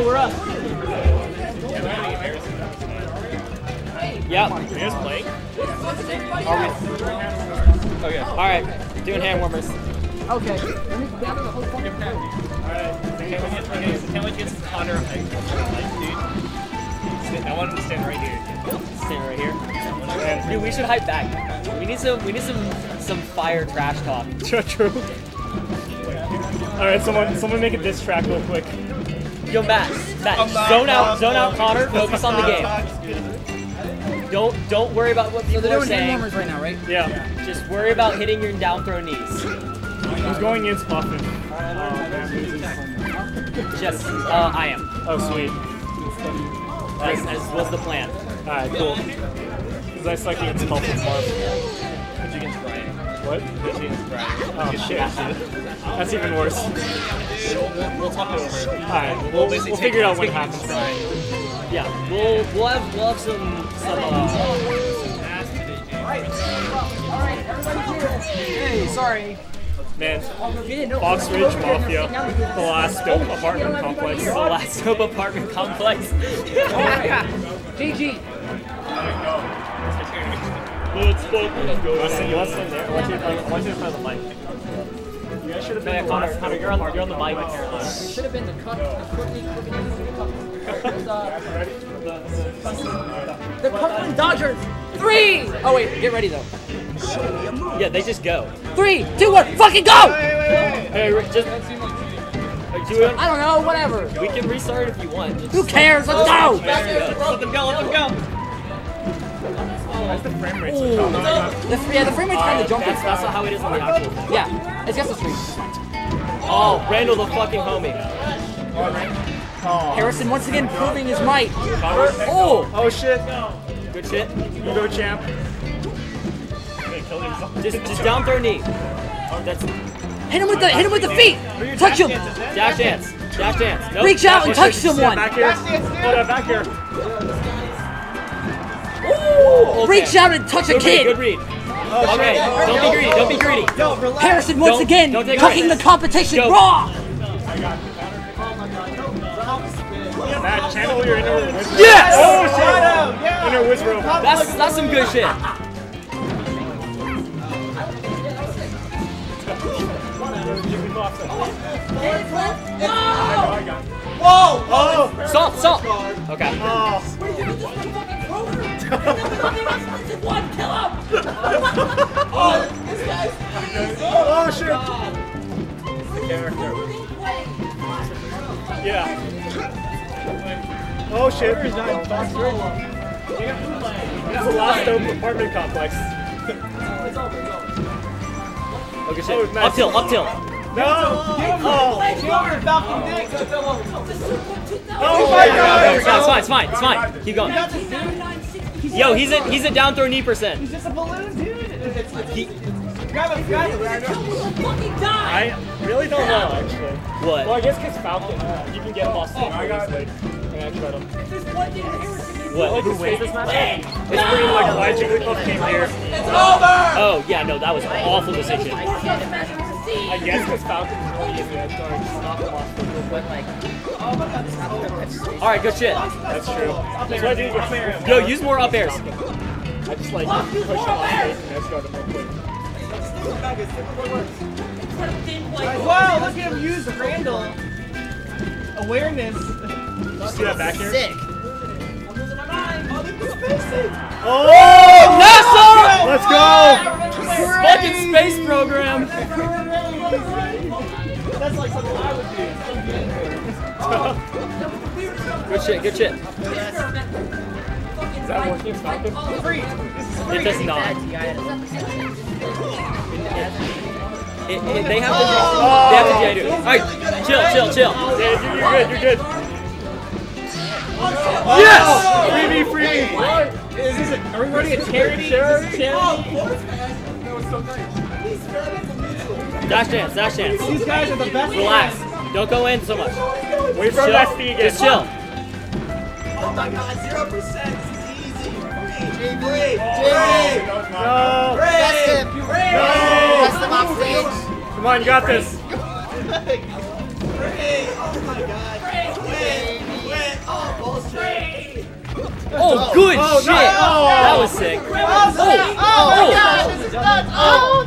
Yo, we're up. Yep. Are you guys playing? Okay. All right. Doing hand warmers. Okay. Let me gather the whole fucking group. Alright. Can't wait to get, okay, so can't wait to get some Connor height. Dude. I want him to stand right here. Stand right here. Dude, we should hype back. We need some. We need some some fire trash talk. True, true. Alright, someone someone make a diss track real quick. Yo, Matt. Matt, zone out. Zone out, Connor. Focus on the game. Don't don't worry about what So people they're doing saying. warmers right now, right? Yeah. Just worry about hitting your down throw knees. Who's going in Spuffin? Just uh, I am. Oh, sweet. As, as was the plan. Alright, cool. Because I suck against Spuffin Marv. What? Oh, shit. That's even worse. We'll over. Alright, we'll, we'll figure out what happens. Yeah, we'll we'll have we'll have some some uh, Hey, sorry. Man, Foxridge Mafia, the last dope apartment complex. the last hope apartment complex. GG. Let's fucking go. Let's you want to stand there? I want you in front of, I want you in front of the mic. You guys should have been Yeah, the Connor, last Connor, you're on you're on the mic. It should have been the cut. The quickly, quickly, the, the Cumberland Dodgers. Three. Oh wait, get ready though. Yeah, they just go. Three, two, one, fucking go! Hey, Rick, just uh, do it. I don't know, whatever. We can restart if you want. Just Who cares? Let's go! Let them go. Let them go. Why's the frame rate so down? The, yeah, the frame rate's kind of jumpy. That's that's not how it is on the actual. Yeah, it's just the stream. Oh, Randall the fucking homie. Harrison once again proving his might. Oh. oh, Oh shit! Good shit. You go, champ. Just just down throw knee. That's hit him with the hit him with the feet. Touch him. dash dance. Dash dance. Nope. Reach out and touch someone. Back here. Hold on, back here. Ooh, okay. Reach out and touch a Good read. Good kid. read. Okay. Don't be greedy. Don't be greedy. Harrison once Don't- again don't take tucking the competition Go. raw. Matt, channel your inner wizard. Yes! Oh, oh shit! Inner wizard. That's that's some good shit. Oh! Salt, salt. Okay. Oh Oh, shit! God. The character. Yeah. Oh shit. he's not It's the last open apartment complex. Okay, shit. Oh. Up tilt, up tilt. No! Oh! Oh Oh my god! It's it's fine, it's fine, it's fine. Keep going. Yo, he's at he's a down throw knee percent. He's just a balloon, dude. He, Grab him, grab him. I really don't know actually. what? Well, I guess because Falcon, uh, you can get him off stage really easily. And I tried him. What? Who wins this match? It's pretty like why Jigglypuff came here. Oh yeah, no, that was an awful decision. I guess because Falcon is really easy. I started just knock him off the All right, good shit. That's true. That's what I do against Yo, use more up airs. I just like push him off stage and I start him real quick. Wow, look at him use Randall. Awareness. See that back here? Sick. Oh! oh NASA! Let's go! Fucking space program. That's like something I would do. Good shit, good shit. Is that working, Falcon? It does not. It, it, they have to they have to do. All right, chill, chill, chill. Yeah, you're, you're good, you're good. Yes! Freebie, freebie! Is this a, are we running a charity? Is this a oh, charity? Dash dance, dash dance. These guys are the best. Relax. Don't go in so much. Wait for Chill. that speed again. Just chill. Oh my god, zero percent. This is easy. JB, JB. No! That's him. That's him off stage. Come on, you got this. Ray. Oh Oh, oh, good shit. That was sick. Oh, Oh, oh, oh.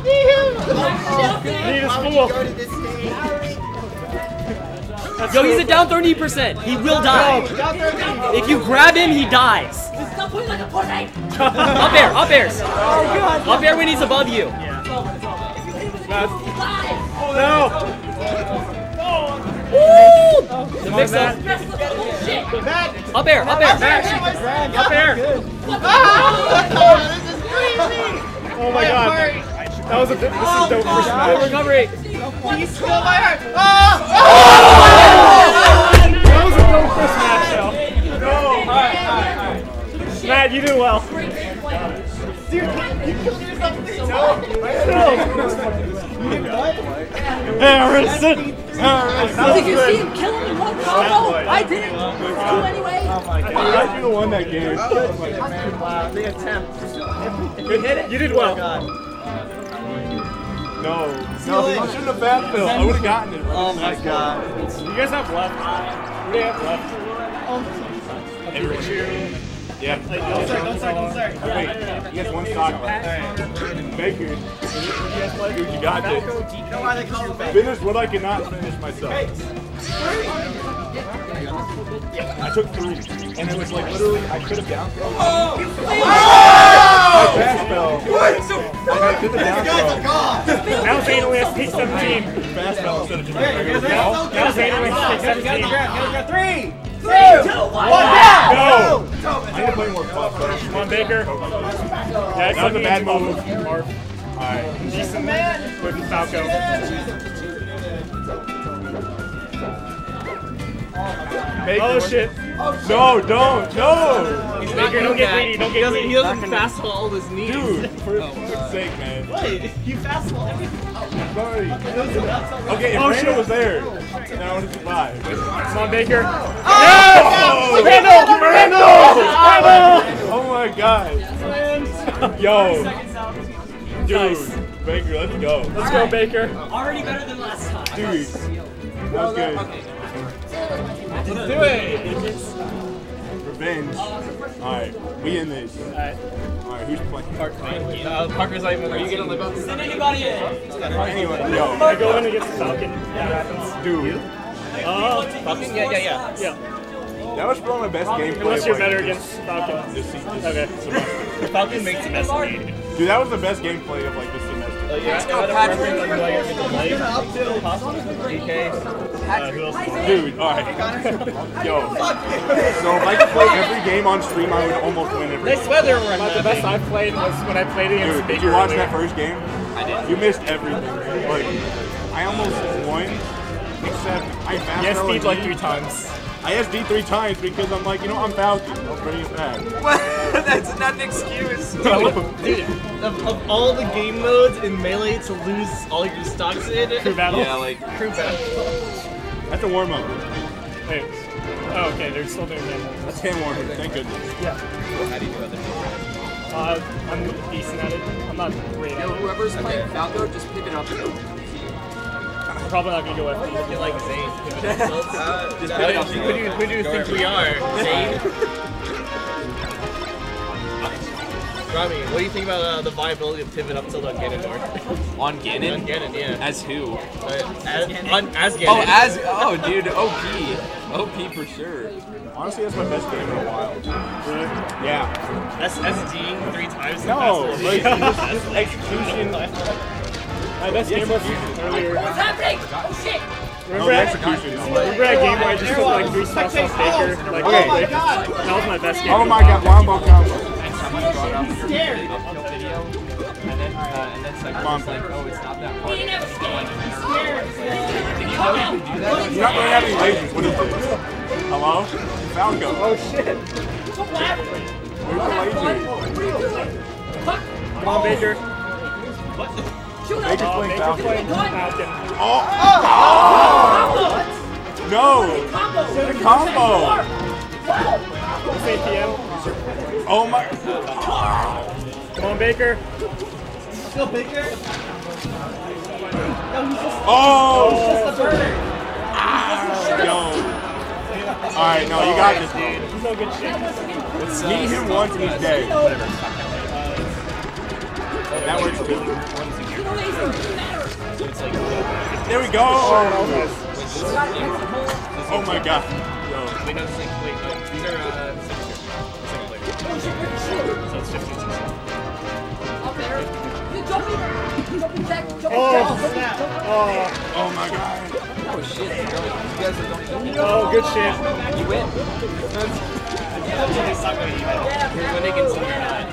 Need a spool. Yo, he's a down 30%. He will die. If you grab him, he dies. Up air, up airs. Up air when he's above you. No. Woo! The mix up. Matt. Up air, up air. Up air. Oh my god. That was a bit, this is dope for Good Smash. recovery. Oh! That was a dope for Smash though. Matt, you did well. Harrison! Did Harrison! you see him kill him in one combo? I didn't. Two anyway. Oh my god. I you won that game. The attempt. You hit it? You did well. Oh no. No, I shouldn't have bad Phil. I would have gotten it. Oh my god. You guys have left. What do you have left? Oh. Yeah. Don't start, don't start, don't start. Wait, he has one stock left. Baker, dude, you got this. You know why they call him? Finish what I cannot finish myself. I took three, and it was like literally I could have down thrown. My fast fell. And I did the down throw. Now Zain only has to take 17. Fast fell instead of just. Now now Zain only has to take 17. Three! Go! I need to play more puff. Come on, Baker. That was a bad move. Alright. Decent with Falco. Oh shit. No, don't, no! He's Baker, don't get greedy, don't get greedy. He doesn't fast fall all his knees. Dude, for oh, fuck's sake, man. Wait, you fast fall everything. Sorry. Oh, okay, if Randall was there, then I would have survived. Come on, Baker. Oh! Randall! Randall! Randall! Oh my god. Yo. Dude, Baker, let's go. Let's go, Baker. Already better than last time. Dude, that was good. Let's do it. Revenge. Alright, we in this. Alright. Alright, who's playing? Uh, Parker's not even. Are you gonna live up? Send anybody in. Anyway, yo. I go in against the Falcon. That happens. Dude. Uh, Falcon? Yeah, yeah, yeah. yeah. That was probably my best gameplay. Unless you're better against Falcon. This, this Okay. semester. Falcon makes the best of me. Dude, that was the best gameplay of like this semester. Let's go, Patrick. DK. Uh, who else? Dude, alright. Yo. So if I could play every game on stream, I would almost win every Nice weather we're But the best I played was when I played against Dude, did you watch earlier. that first game? I did. You missed everything. Like, I almost won, except I fast Yes, fell like three times. I SD three times because I'm like, you know, I'm Falcon. I'll bring it back. That's not an excuse. Dude, of, of all the game modes in Melee to lose all your stocks in, Crew battle. Yeah, like crew battle. That's a warm up. Wait. Oh, okay, they're still doing game modes. That's hand warm up. Thank goodness. Yeah. how do you do other things? Uh, I'm decent at it. I'm not great at it. Whoever's playing Falco, just pick it up and go. I'm probably not gonna go with it. Get like Zain. pivot up tilts. Uh, Just yeah, pivot I'll up. Who do you, who do you Go think every- we are? Zain? Rami, what do you think about uh, the viability of pivot up tilt on Ganondorf? On on Ganon? Ganon, yeah. As who? Uh, as, on, as Ganon. Oh, as oh, dude, OP, OP for sure. Honestly, that's my best game in a while. Really? Yeah. S- SD three times. No, faster. like, just, just execution. My best game was earlier. What's happening? Oh shit! No, Remember the that, execution. remember that game where I just took like three stocks off Baker? Like, Okay. quick? That was my best game. Oh my god, wombo combo. He's scared. Uphill video, and then uh, and then second Come like, oh, it's not that hard. You never It's like, scared. You know you could do that? You're not really having lasers. What is this? Hello? Falco. Oh shit. Where's the laser? Come on, Baker. Shoot Baker's up! Oh, playing Baker Falcon. playing Falcon. No! The combo! Same PM. Oh my. Come on, Baker. Still Baker? Oh! Just a burner. Ah, yo. Alright, no, you got this, dude. He's no good shit. Meet him once, he's dead. That works too. There we go! Oh my god. Yo. Oh, snap. Oh, Oh my god. Oh shit, you guys are going oh, good shit. You win. It's not going to even. You're winning in senior nine.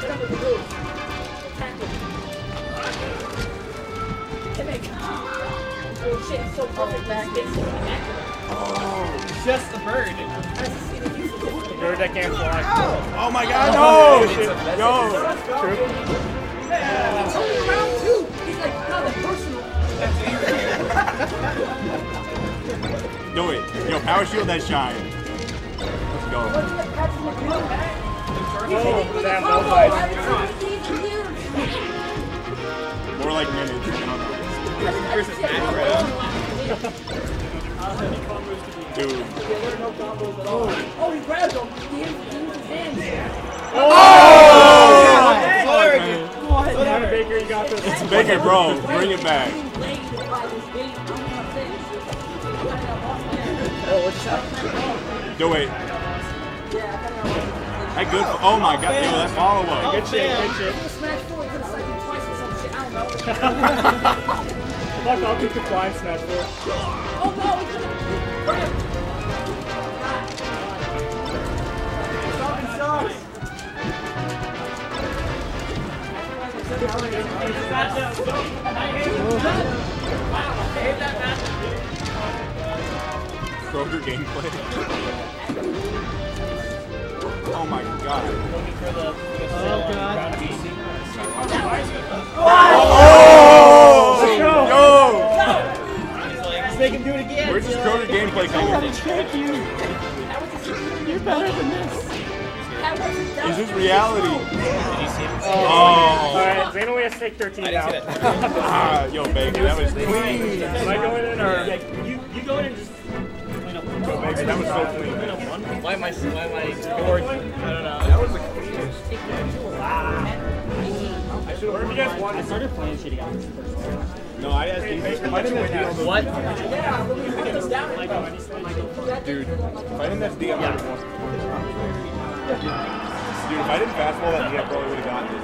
Just a bird. Bird that can't fly. Oh my god, oh, oh, no! Yo! Do it. Yo, power shield that shine. Let's go. Oh, damn, no fight. More like minutes. I don't know. Versus match round. Dude. Oh, he grabbed him. He used, he used his hands. Damn, Baker, you got this. Baker, bro, bring it back. Do it. That good. Oh my god, yo, that follow up. Good shit, good shit. Smash four, he could have psyched him twice or some Kroger gameplay. Oh my god. Oh god! Let's make him do it again. Yo! Where's this Kroger gameplay coming from? You. You're better than this. That wasn't that Is this reality? All Oh. right, Zain only has to take 13 now. Ah, yo, Baker, that was clean. Am I going in or? Yeah, you, you go in and just clean up one. Yo, Baker, that was so clean. Clean up one. Why am I, why am I scored? I don't know. That was the cleanest. Where have you guys won? I started playing shitty on this first. No, I asked you. Fight in that DM. What? Dude, fight in that DM. Dude, if I didn't fast fall that DM, probably would have gotten it.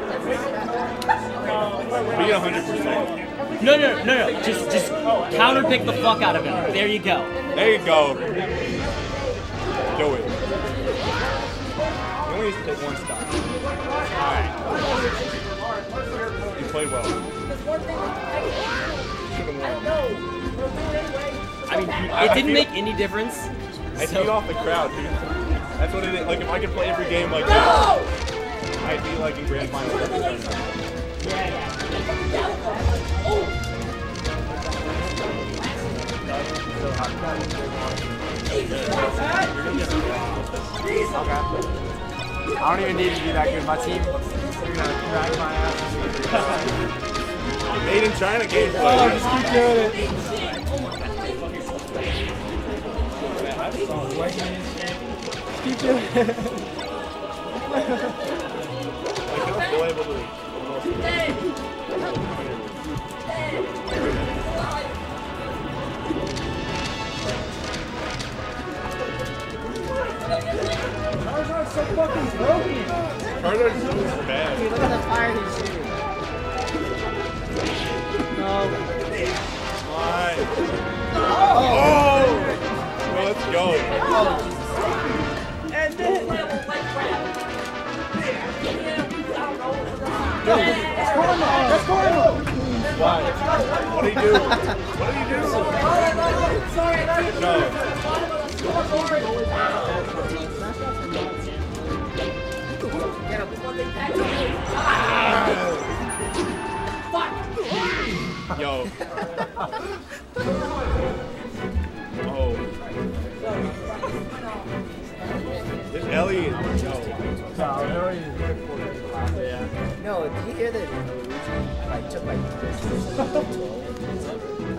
Be 100%. No, no, no, no. Just, just counter pick the fuck out of him. There you go. There you go. Do it. You only need to take one stop. Alright. You played well. I mean, it didn't make any difference. I feed So, off the crowd, dude. That's what it is. Like, if I could play every game like that, I'd be like in grand finals every tournament. Oh! I don't even need to be that good. My team, they're gonna drag my ass. Made in China gameplay. Oh, just keep doing it. Oh, keep doing it. Like,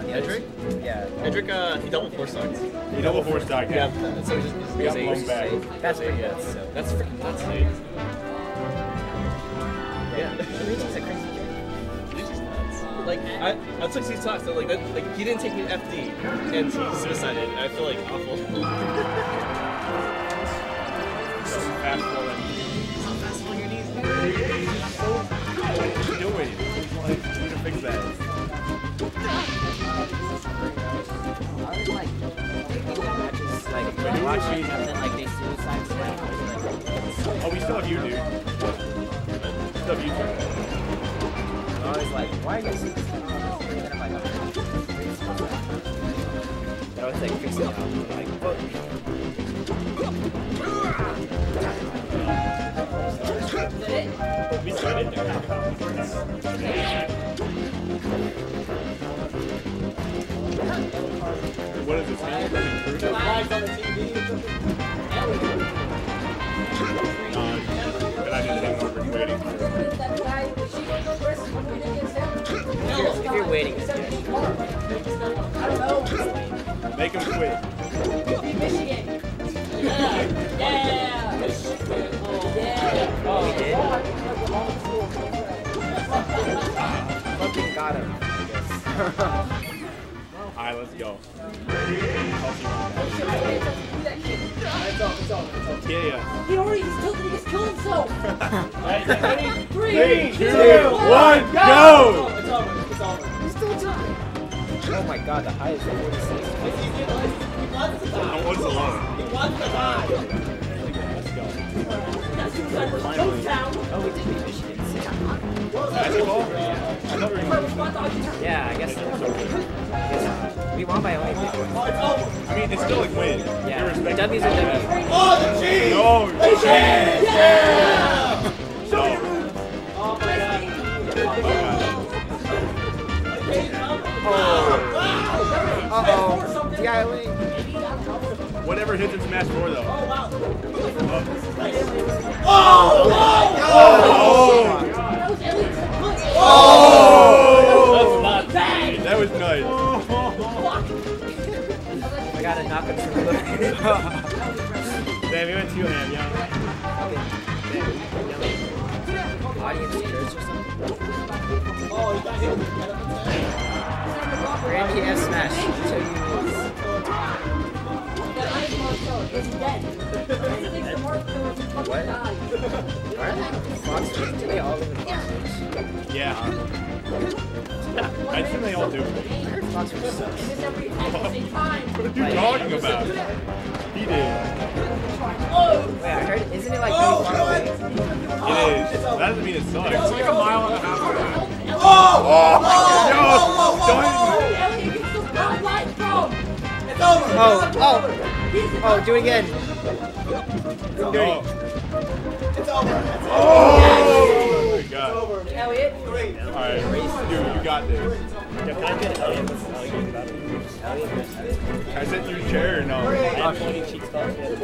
Edric? Yeah. Edric uh, he double four stocks. You double four stock. Yeah, Yeah. so he just We got he's blown eight. back. That's pretty good. So. That's freaking nuts, dude. Yeah. Luigi's a crazy kid. He's nuts. Like I, I took these talks. So like, that, like he didn't take an FD, and he suicided. And I feel like awful. Fast forward. What are you doing? Like, you need to fix that. Like, watching and then like they suicide slam. Like, Oh, we still have you, dude. Still have you. I was like, why are you guys suiciding? And then I'm like, oh, but I was like fixing it out. Like, oh. We started there. What is this? Man? Flags on the TV. Uh, and I didn't hang over and waiting. That guy, she goes to first, when we didn't get him. If you're waiting, it's Seventy good. four. I don't know. Make him quit. Michigan. Yeah. Yeah. Yeah. Oh, we did? Fucking got him. I guess. Alright, let's go. Yeah, yeah. He already he's killed, he just killed himself. Three, Three, two, two, one, go! It's over. It's over. He's still time. Oh my god, the high is at 46. If you get like, he wants to die. What's the line? He wants to die. That's suicide versus Ghost Town. Oh, we did beat Michigan. Sick. Basketball? I thought we were Perfect spot to argue. Yeah, I guess. I guess we won by only three points. Oh, it's over. I mean, it's still a win. Yeah, Irrespective. W's are W's. Oh, the cheese. No, Oh my god. Uh-oh. DILA. whatever hits in Smash 4 though. Oh my god. Oh. Oh, oh! That was elite. Oh! Bang. That was nice. I got a knock on some little. Damn, we went two hand, yeah. Audience curse or something. Oh, he got hit. He got hit. Randy F Smash. So you It's dead. Anything from Mark Miller, he fucking What? died. Are Fox? Do they all live in Fox? Yeah. I assume they all do. I heard Fox sucks. And this every at the same time. What are you talking about? He did. Oh, Wait, I heard. Isn't it like Oh, really far away? It is. That doesn't mean it sucks. It's like a mile and a half Oh! Oh! No, Oh! don't even- Elliot gets the spotlight from. It's over. Oh, oh, He's the oh, do it again. Oh. It's over. Oh my god. Over. Elliot. Three. Alright, dude, you got this. Yeah, can I get Elliot? What's Elliot about it? Can I sit in your chair or no? I have 20 cheat spots. Yeah,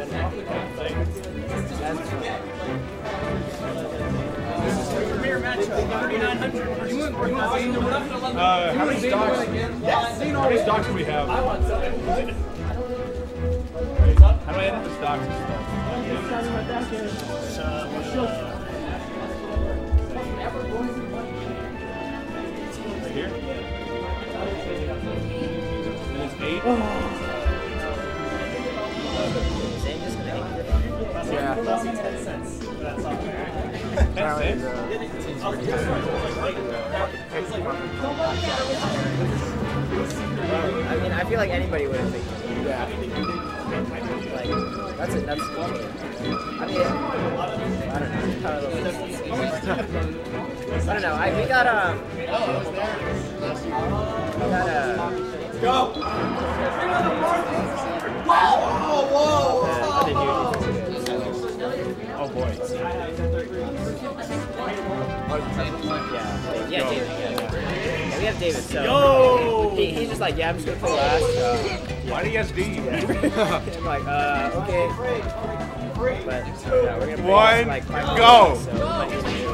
the one Uh, how many stocks? How many stocks do we have? How do I edit the stocks and here? It's eight? Zain just gonna hate Ten cents? I mean, I feel like anybody would have picked. Yeah. Like, that's it. That's. I mean, I don't know. I don't know. I we got um. We got uh. Go. Whoa, whoa, whoa. Oh boy. Yeah. Yeah, David. Yeah, yeah. yeah, we have David. So. Yo! He, he's just like, yeah, I'm just gonna play last. Uh, Why do you guys D? I'm like, uh, okay. But yeah, we're gonna One, like go. minutes, so-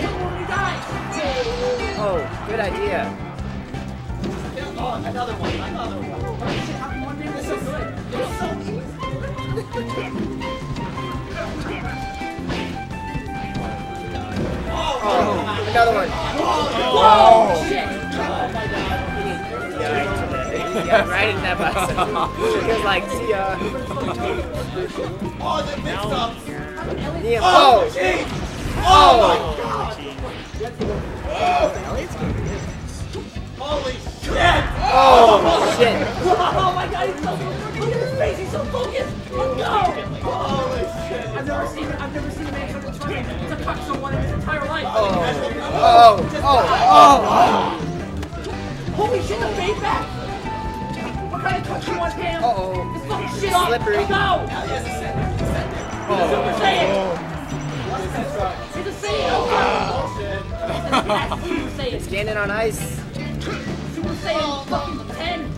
kill when he dies. Oh, good idea. Another one, another one. Shit, how can one man be so good? Oh, another one. Whoa! Shit! Yeah, right in that bus. he was like, see ya. Oh, the mixed ups. Liam. Oh, Jeez. oh. Holy shit. Oh, shit. Oh my god, he's so focused! Look at his face, he's so focused! Never seen I've never seen a man so determined to cut someone in his entire life. Oh, oh, oh. Holy shit, the fade back! What kind of touch you want, Cam? Uh-oh. This fucking shit up! Slippery. Let's go! Super Saiyan! He's a Saiyan! Super Saiyan! Standing on ice. Super Saiyan fucking 10!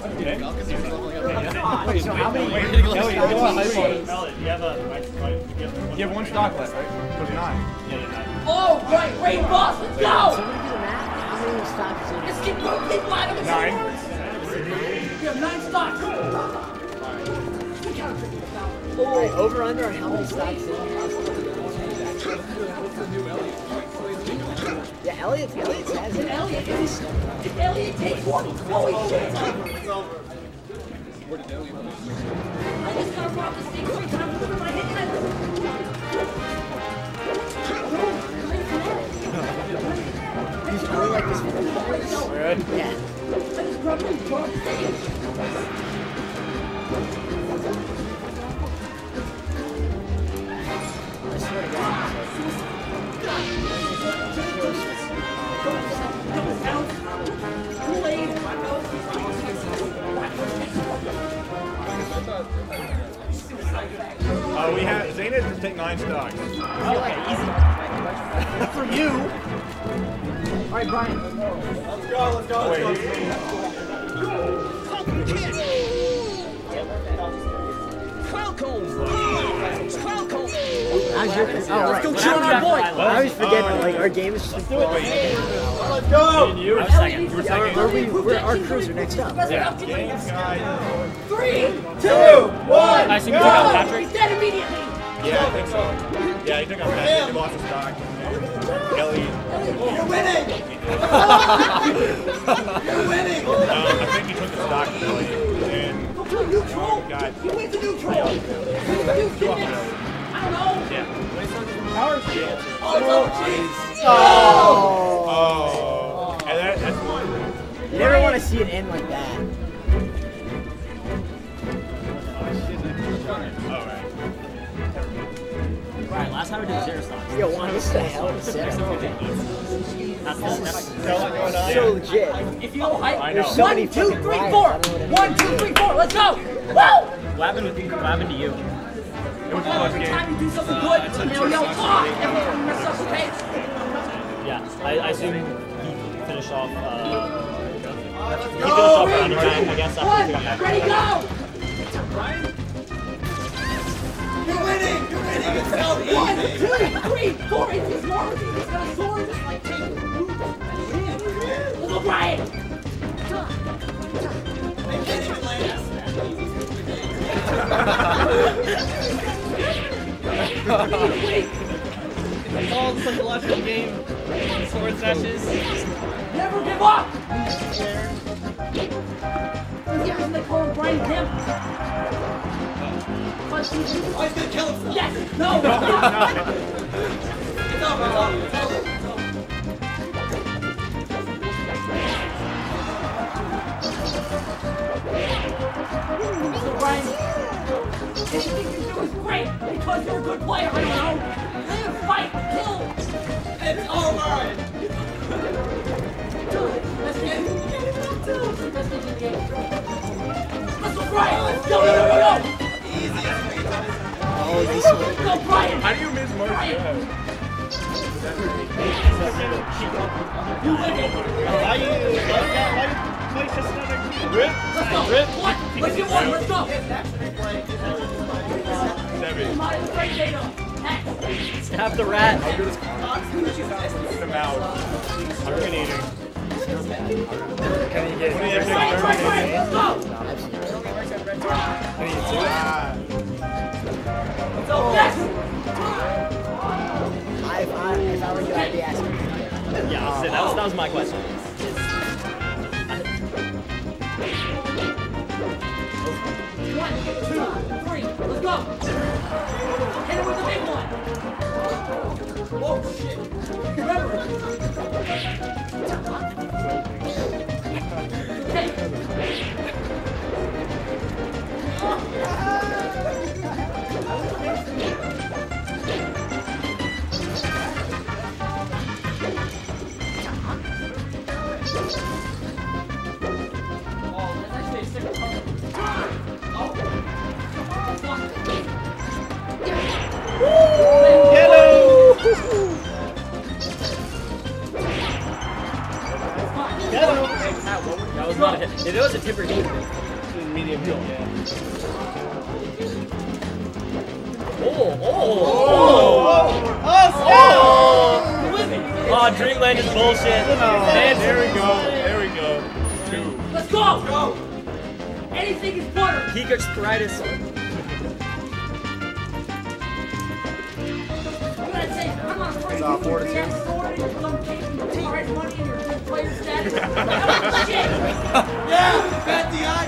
Wait, so how many? Elliot, you have a, you have one stock left, right? So nine. Oh, right, Rain Boss, let's go! Somebody do the math. How many stocks in Let's keep moving people out of the Nine. We have nine stocks! We gotta figure this out. Alright, over under on how many stocks in Yeah, Elliot, Elliot has it. Elliot, if Elliot takes one, holy shit! I just gotta rob the stage three times with my hit He's really like this. Yeah. I just grabbed the top stage. I swear to God. Uh, we have Zayna just take nine stocks. From you. Alright, Brian. Let's go, let's go, let's go. How's your Oh, right. Go cheer on our boy! I always forget that like our game is just Let's go. You were second. You were second. We're, we, we're our crews are next up. Yeah. Three, Two, one. I out Patrick. he's dead immediately! Yeah, I think so. Yeah, he took on Patrick. He lost his stock. Kelly. You're winning. You're winning. Um, I think he took the stock from Kelly. And to a neutral! got He went to neutral! You did it! I don't know! yeah. Oh, oh no, jeez. Oh. oh. And that, that's one. You never want to see it end like that. All right. Alright, last time we did zero stocks. Yo, Juan, this is a hell of a setup. That's, that's, that's, So legit. If you don't hype, There's so one, many two, fucking three, riots. four. I don't know what it One, two, three, four. Let's go. Woo! what happened with what happened to you? It was a close Every time you do something good, they'll yell, fuck! Everyone resuscitates. Yeah, I, I assume he finished off. Uh, he finished off round nine against after One, he got back. ready, go! You're winning. You're winning. It's so One, two, three, four inches more. He's got a sword. Just like take go, Brian. They can't even land. It's all the psychological game. Sword sessions. Never give up. Yeah, they call him Brian Kemp. Oh, he's gonna kill himself. Yes. No. Over, it's over, it's over, it's over. Anything you do is great because you're a good player. I don't know. Live, fight, kill. It's over! Let's get Let's get in the game. Let's go, Brian. Go, go, go, go. Easy as three times. Go, Brian. How do you miss Mark Brian. Jab? You win it. Why you, why, why you place just another rip? Let's go. One. Let's get one. Let's go. Seven. Mine is great data. Next. Stab the rat. The mouth. Terminator. Can you get What do you have to Brian, Brian, exterminate? Brian. Go. Can you do it? Ah. Yes. I, if I, if I were you, I'd be asking. Yeah, that was, that was my question. One, two, three. Oh shit. It was a tipper, he would have been. Medium heal, yeah. Oh, oh, oh, oh! Oh, Dreamland is bullshit. Man, There we go. There we go. Two. Let's go! Go! Anything is butter! Peacock's Thritis. I'm gonna say, I'm not afraid uh, you four to with prize money and your good player status. oh, shit! Yeah! Bad DI!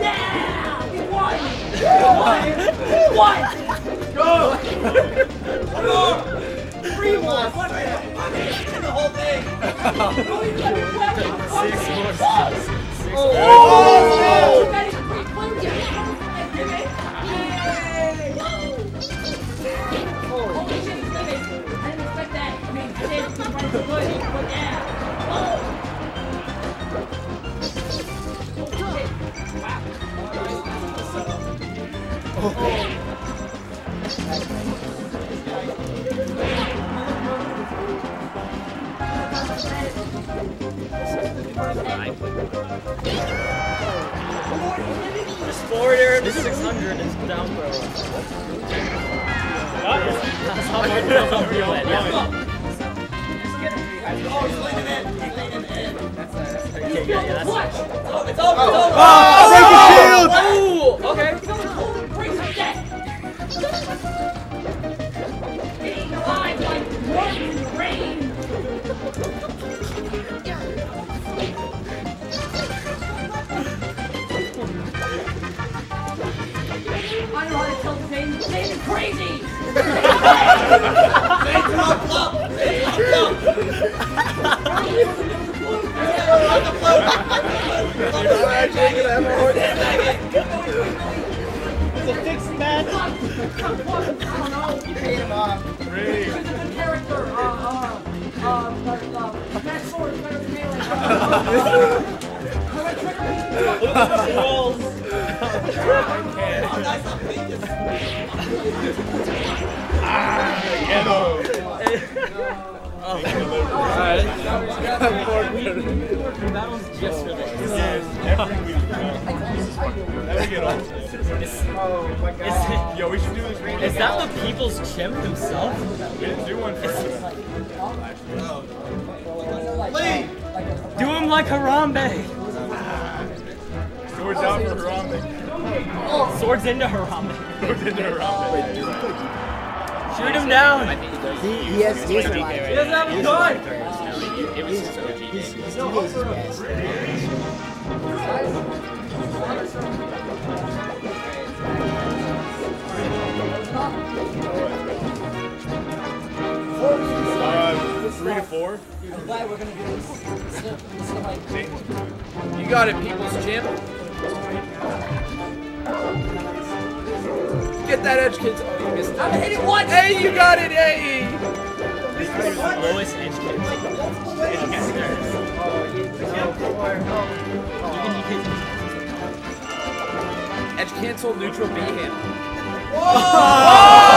Yeah! You won! You won! You won! Go! One more! Three more! One minute! The whole thing! Oh, you got your weapon! Six more. Oh! Six Oh! So good, but yeah. Oh! Forward air to 600 is down throw. That's how hard yeah, yeah, Watch! Oh, it's over! Over! Oh, okay. Holy brings of death! Being alive like Rain! I know how to tell Zain. Zain is crazy! Zain's up, up! Up, up! Float! It's a fixed match. I don't know. You hate him off. Three. He's a good character. Uh, uh, uh, but, uh, Matt Sword is better than Melee. Uh, uh, Trigger- Rolls. Oh, nice up, Vegas. Yellow. That one's just. Yes, every week. Now we get all. It's, Yo, we should do this one. Is that the people's chimp himself? We didn't do one first. Lee! Do him like Harambe. Swords out for Harambe. Swords into Harambe. Swords into Harambe. Shoot him down. He, he has, he has a He doesn't have a gun. It was just OG game. he's doing. Uh, three to four. I'm glad we're gonna do this. Still, still like, You got it, people's gym. Get that edge, kids. Oh, you missed I'm it. hitting one. Hey, you got it, hey! Lowest edge kick. Even he can. Edge cancel, neutral, B handle. Okay,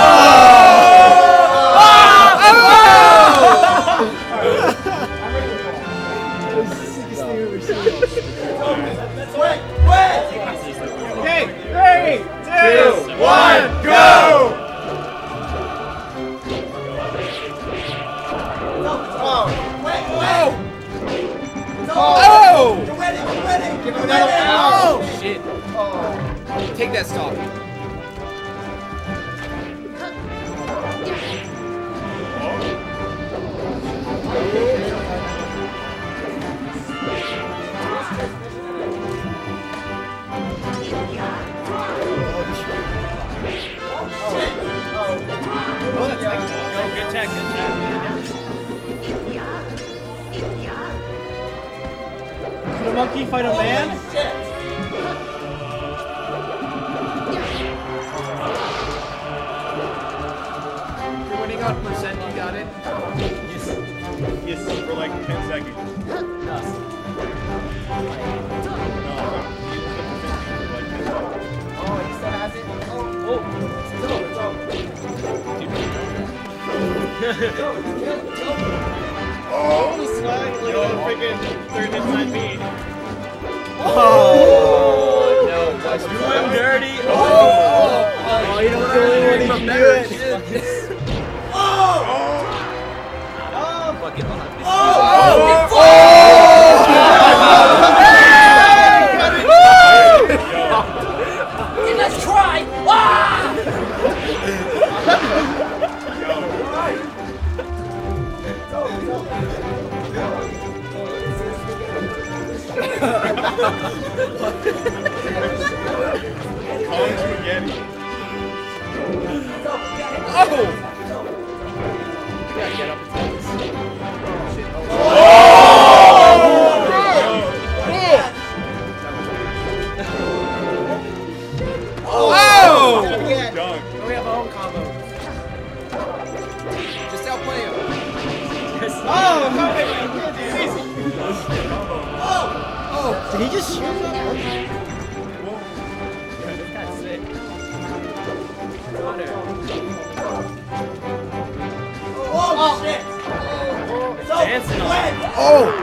Yes, for like 10 seconds. Oh, he still has it. Oh, Holy swag, look at the freaking third inside me. Do him dirty. Oh, oh, oh, oh you don't really want to Ah! Oh! Oh!